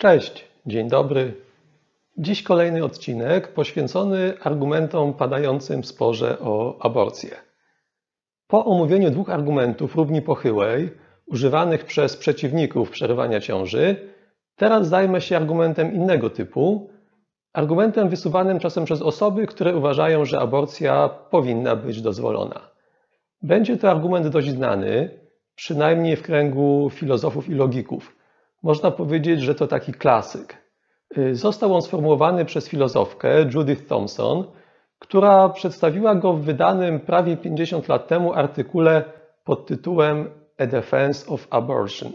Cześć, dzień dobry. Dziś kolejny odcinek poświęcony argumentom padającym w sporze o aborcję. Po omówieniu dwóch argumentów równi pochyłej, używanych przez przeciwników przerywania ciąży, teraz zajmę się argumentem innego typu, argumentem wysuwanym czasem przez osoby, które uważają, że aborcja powinna być dozwolona. Będzie to argument dość znany, przynajmniej w kręgu filozofów i logików. Można powiedzieć, że to taki klasyk. Został on sformułowany przez filozofkę Judith Thompson, która przedstawiła go w wydanym prawie 50 lat temu artykule pod tytułem A Defense of Abortion.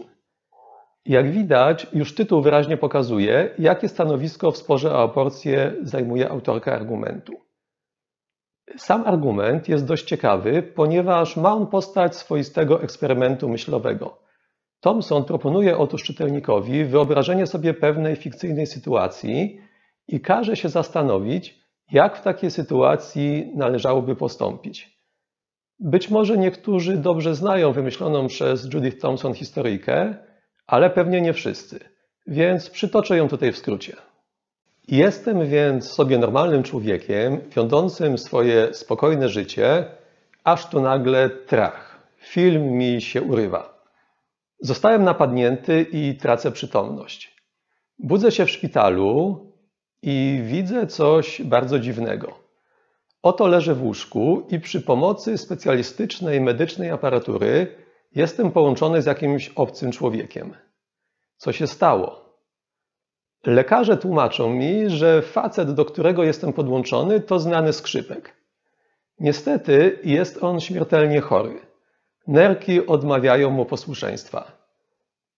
Jak widać, już tytuł wyraźnie pokazuje, jakie stanowisko w sporze o aborcję zajmuje autorka argumentu. Sam argument jest dość ciekawy, ponieważ ma on postać swoistego eksperymentu myślowego. Thomson proponuje otóż czytelnikowi wyobrażenie sobie pewnej fikcyjnej sytuacji i każe się zastanowić, jak w takiej sytuacji należałoby postąpić. Być może niektórzy dobrze znają wymyśloną przez Judith Thompson historyjkę, ale pewnie nie wszyscy, więc przytoczę ją tutaj w skrócie. Jestem więc sobie normalnym człowiekiem, wiodącym swoje spokojne życie, aż tu nagle trach. Film mi się urywa. Zostałem napadnięty i tracę przytomność. Budzę się w szpitalu i widzę coś bardzo dziwnego. Oto leżę w łóżku i przy pomocy specjalistycznej medycznej aparatury jestem połączony z jakimś obcym człowiekiem. Co się stało? Lekarze tłumaczą mi, że facet, do którego jestem podłączony, to znany skrzypek. Niestety jest on śmiertelnie chory. Nerki odmawiają mu posłuszeństwa.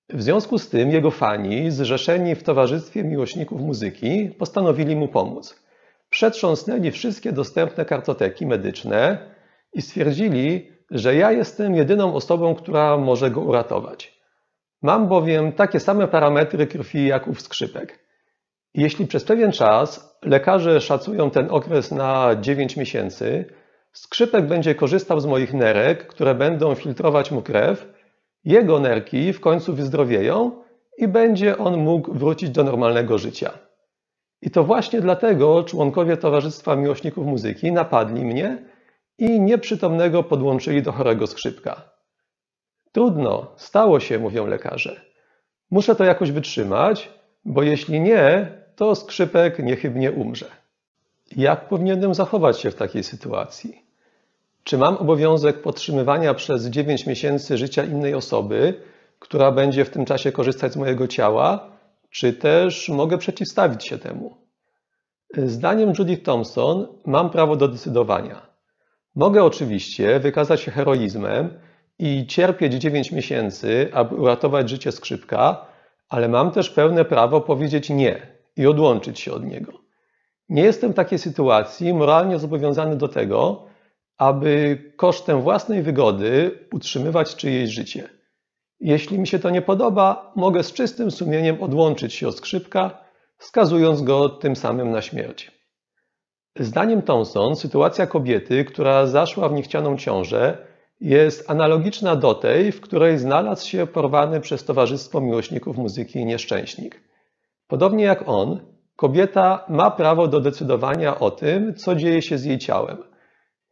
W związku z tym jego fani, zrzeszeni w Towarzystwie Miłośników Muzyki, postanowili mu pomóc. Przetrząsnęli wszystkie dostępne kartoteki medyczne i stwierdzili, że ja jestem jedyną osobą, która może go uratować. Mam bowiem takie same parametry krwi jak ów skrzypek. Jeśli przez pewien czas lekarze szacują ten okres na 9 miesięcy, skrzypek będzie korzystał z moich nerek, które będą filtrować mu krew, jego nerki w końcu wyzdrowieją i będzie on mógł wrócić do normalnego życia. I to właśnie dlatego członkowie Towarzystwa Miłośników Muzyki napadli mnie i nieprzytomnego podłączyli do chorego skrzypka. Trudno, stało się, mówią lekarze. Muszę to jakoś wytrzymać, bo jeśli nie, to skrzypek niechybnie umrze. Jak powinienem zachować się w takiej sytuacji? Czy mam obowiązek podtrzymywania przez 9 miesięcy życia innej osoby, która będzie w tym czasie korzystać z mojego ciała, czy też mogę przeciwstawić się temu? Zdaniem Judith Thompson mam prawo do decydowania. Mogę oczywiście wykazać się heroizmem i cierpieć 9 miesięcy, aby uratować życie skrzypka, ale mam też pełne prawo powiedzieć nie i odłączyć się od niego. Nie jestem w takiej sytuacji moralnie zobowiązany do tego, aby kosztem własnej wygody utrzymywać czyjeś życie. Jeśli mi się to nie podoba, mogę z czystym sumieniem odłączyć się od skrzypka, skazując go tym samym na śmierć. Zdaniem Thompson sytuacja kobiety, która zaszła w niechcianą ciążę, jest analogiczna do tej, w której znalazł się porwany przez Towarzystwo Miłośników Muzyki nieszczęśnik. Podobnie jak on, kobieta ma prawo do decydowania o tym, co dzieje się z jej ciałem.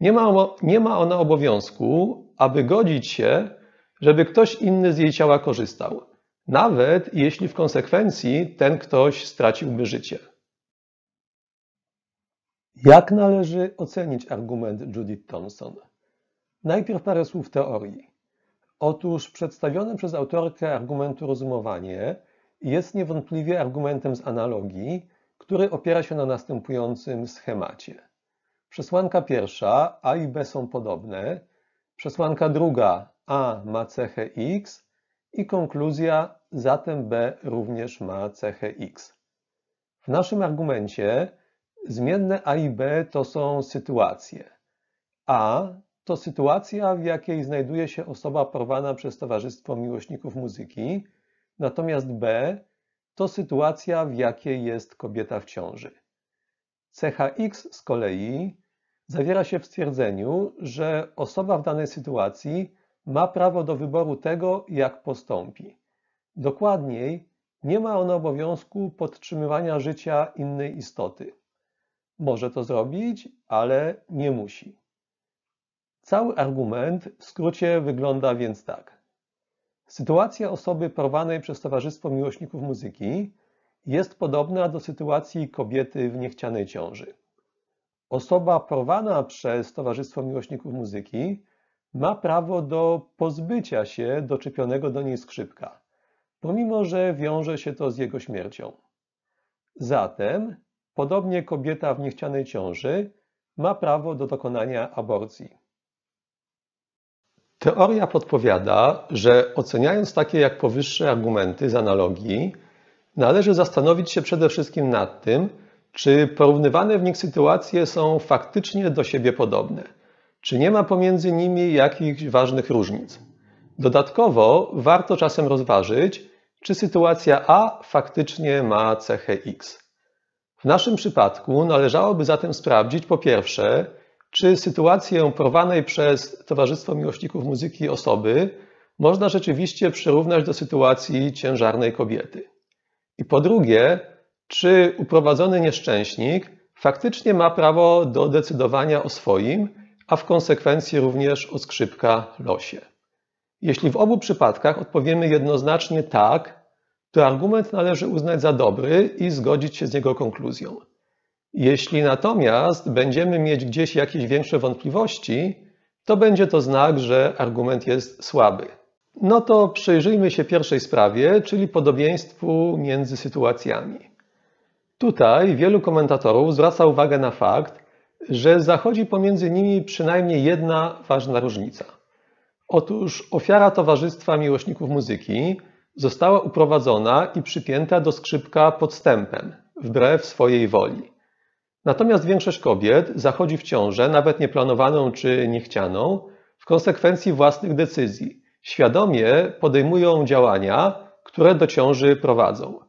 Nie ma, nie ma ona obowiązku, aby godzić się, żeby ktoś inny z jej ciała korzystał, nawet jeśli w konsekwencji ten ktoś straciłby życie. Jak należy ocenić argument Judith Thompson? Najpierw parę słów teorii. Otóż przedstawione przez autorkę argumentu rozumowanie jest niewątpliwie argumentem z analogii, który opiera się na następującym schemacie. Przesłanka pierwsza A i B są podobne, przesłanka druga A ma cechę x i konkluzja zatem B również ma cechę x. W naszym argumencie zmienne A i B to są sytuacje. A to sytuacja, w jakiej znajduje się osoba porwana przez Towarzystwo Miłośników Muzyki, natomiast B to sytuacja, w jakiej jest kobieta w ciąży. Cecha X z kolei zawiera się w stwierdzeniu, że osoba w danej sytuacji ma prawo do wyboru tego, jak postąpi. Dokładniej, nie ma ona obowiązku podtrzymywania życia innej istoty. Może to zrobić, ale nie musi. Cały argument w skrócie wygląda więc tak. Sytuacja osoby porwanej przez Towarzystwo Miłośników Muzyki jest podobna do sytuacji kobiety w niechcianej ciąży. Osoba porwana przez Towarzystwo Miłośników Muzyki ma prawo do pozbycia się doczepionego do niej skrzypka, pomimo że wiąże się to z jego śmiercią. Zatem, podobnie kobieta w niechcianej ciąży ma prawo do dokonania aborcji. Teoria podpowiada, że oceniając takie jak powyższe argumenty z analogii, należy zastanowić się przede wszystkim nad tym, czy porównywane w nich sytuacje są faktycznie do siebie podobne, czy nie ma pomiędzy nimi jakichś ważnych różnic. Dodatkowo warto czasem rozważyć, czy sytuacja A faktycznie ma cechę X. W naszym przypadku należałoby zatem sprawdzić po pierwsze, czy sytuację porwanej przez Towarzystwo Miłośników Muzyki osoby można rzeczywiście przyrównać do sytuacji ciężarnej kobiety. I po drugie, czy uprowadzony nieszczęśnik faktycznie ma prawo do decydowania o swoim, a w konsekwencji również o skrzypka losie. Jeśli w obu przypadkach odpowiemy jednoznacznie tak, to argument należy uznać za dobry i zgodzić się z jego konkluzją. Jeśli natomiast będziemy mieć gdzieś jakieś większe wątpliwości, to będzie to znak, że argument jest słaby. No to przyjrzyjmy się pierwszej sprawie, czyli podobieństwu między sytuacjami. Tutaj wielu komentatorów zwraca uwagę na fakt, że zachodzi pomiędzy nimi przynajmniej jedna ważna różnica. Otóż ofiara Towarzystwa Miłośników Muzyki została uprowadzona i przypięta do skrzypka podstępem, wbrew swojej woli. Natomiast większość kobiet zachodzi w ciążę, nawet nieplanowaną czy niechcianą, w konsekwencji własnych decyzji. Świadomie podejmują działania, które do ciąży prowadzą.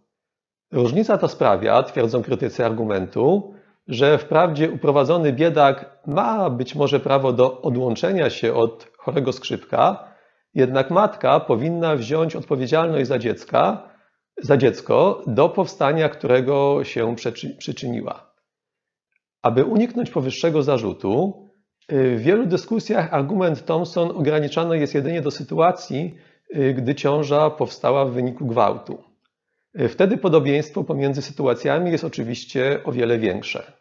Różnica ta sprawia, twierdzą krytycy argumentu, że wprawdzie uprowadzony biedak ma być może prawo do odłączenia się od chorego skrzypka, jednak matka powinna wziąć odpowiedzialność za, dziecka, za dziecko, do powstania którego się przyczyniła. Aby uniknąć powyższego zarzutu, w wielu dyskusjach argument Thomson ograniczany jest jedynie do sytuacji, gdy ciąża powstała w wyniku gwałtu. Y, wtedy podobieństwo pomiędzy sytuacjami jest oczywiście o wiele większe.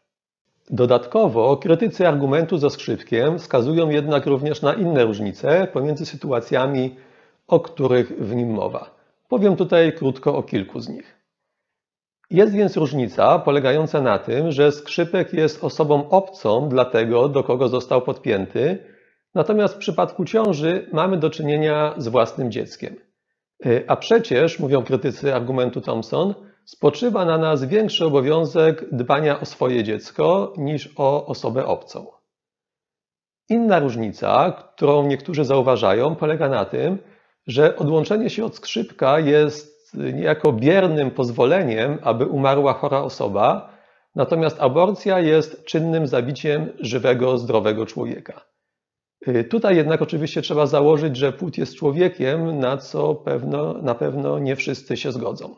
Dodatkowo krytycy argumentu ze skrzypkiem wskazują jednak również na inne różnice pomiędzy sytuacjami, o których w nim mowa. Powiem tutaj krótko o kilku z nich. Jest więc różnica polegająca na tym, że skrzypek jest osobą obcą dla tego, do kogo został podpięty, natomiast w przypadku ciąży mamy do czynienia z własnym dzieckiem. Y, a przecież, mówią krytycy argumentu Thomson, spoczywa na nas większy obowiązek dbania o swoje dziecko niż o osobę obcą. Inna różnica, którą niektórzy zauważają, polega na tym, że odłączenie się od skrzypka jest niejako biernym pozwoleniem, aby umarła chora osoba, natomiast aborcja jest czynnym zabiciem żywego, zdrowego człowieka. Y, tutaj jednak oczywiście trzeba założyć, że płód jest człowiekiem, na co pewno, na pewno nie wszyscy się zgodzą.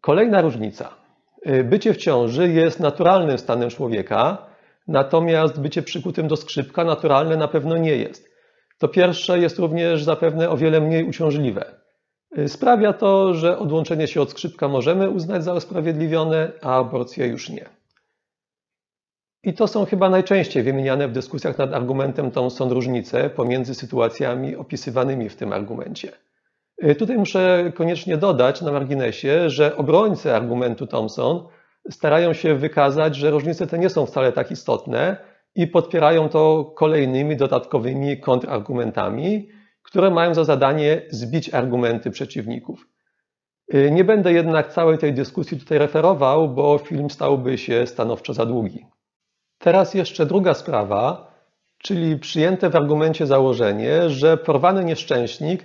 Kolejna różnica. Y, bycie w ciąży jest naturalnym stanem człowieka, natomiast bycie przykutym do skrzypka naturalne na pewno nie jest. To pierwsze jest również zapewne o wiele mniej uciążliwe. Y, sprawia to, że odłączenie się od skrzypka możemy uznać za usprawiedliwione, a aborcję już nie. I to są chyba najczęściej wymieniane w dyskusjach nad argumentem tą są różnice pomiędzy sytuacjami opisywanymi w tym argumencie. Y, tutaj muszę koniecznie dodać na marginesie, że obrońcy argumentu Thomson starają się wykazać, że różnice te nie są wcale tak istotne i podpierają to kolejnymi dodatkowymi kontrargumentami, które mają za zadanie zbić argumenty przeciwników. Y, nie będę jednak całej tej dyskusji tutaj referował, bo film stałby się stanowczo za długi. Teraz jeszcze druga sprawa, czyli przyjęte w argumencie założenie, że porwany nieszczęśnik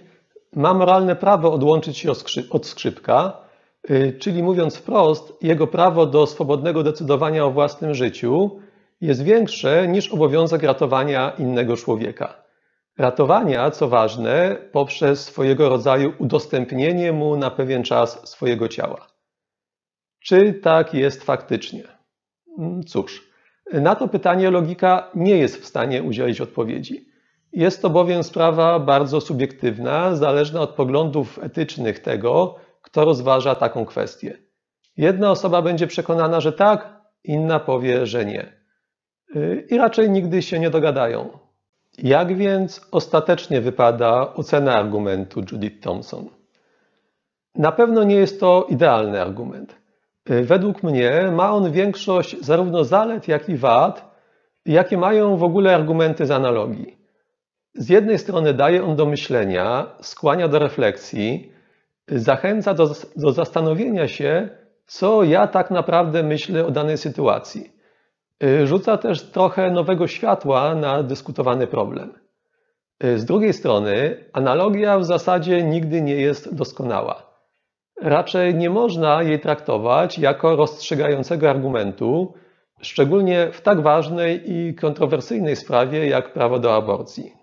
ma moralne prawo odłączyć się od skrzypka, y, czyli mówiąc wprost, jego prawo do swobodnego decydowania o własnym życiu jest większe niż obowiązek ratowania innego człowieka. Ratowania, co ważne, poprzez swojego rodzaju udostępnienie mu na pewien czas swojego ciała. Czy tak jest faktycznie? Mm, cóż, na to pytanie logika nie jest w stanie udzielić odpowiedzi. Jest to bowiem sprawa bardzo subiektywna, zależna od poglądów etycznych tego, kto rozważa taką kwestię. Jedna osoba będzie przekonana, że tak, inna powie, że nie. Y, I raczej nigdy się nie dogadają. Jak więc ostatecznie wypada ocena argumentu Judith Thompson? Na pewno nie jest to idealny argument. Y, według mnie ma on większość zarówno zalet, jak i wad, jakie mają w ogóle argumenty z analogii. Z jednej strony daje on do myślenia, skłania do refleksji, zachęca do, do zastanowienia się, co ja tak naprawdę myślę o danej sytuacji. Y, rzuca też trochę nowego światła na dyskutowany problem. Y, z drugiej strony, analogia w zasadzie nigdy nie jest doskonała. Raczej nie można jej traktować jako rozstrzygającego argumentu, szczególnie w tak ważnej i kontrowersyjnej sprawie jak prawo do aborcji.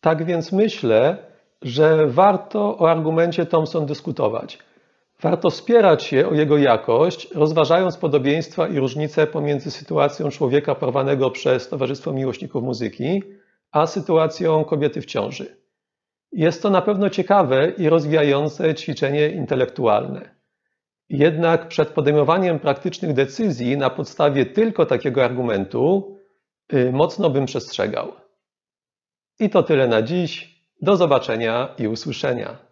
Tak więc myślę, że warto o argumencie Thomson dyskutować. Warto spierać się o jego jakość, rozważając podobieństwa i różnice pomiędzy sytuacją człowieka porwanego przez Towarzystwo Miłośników Muzyki, a sytuacją kobiety w ciąży. Jest to na pewno ciekawe i rozwijające ćwiczenie intelektualne. Jednak przed podejmowaniem praktycznych decyzji na podstawie tylko takiego argumentu, y, mocno bym przestrzegał. I to tyle na dziś. Do zobaczenia i usłyszenia.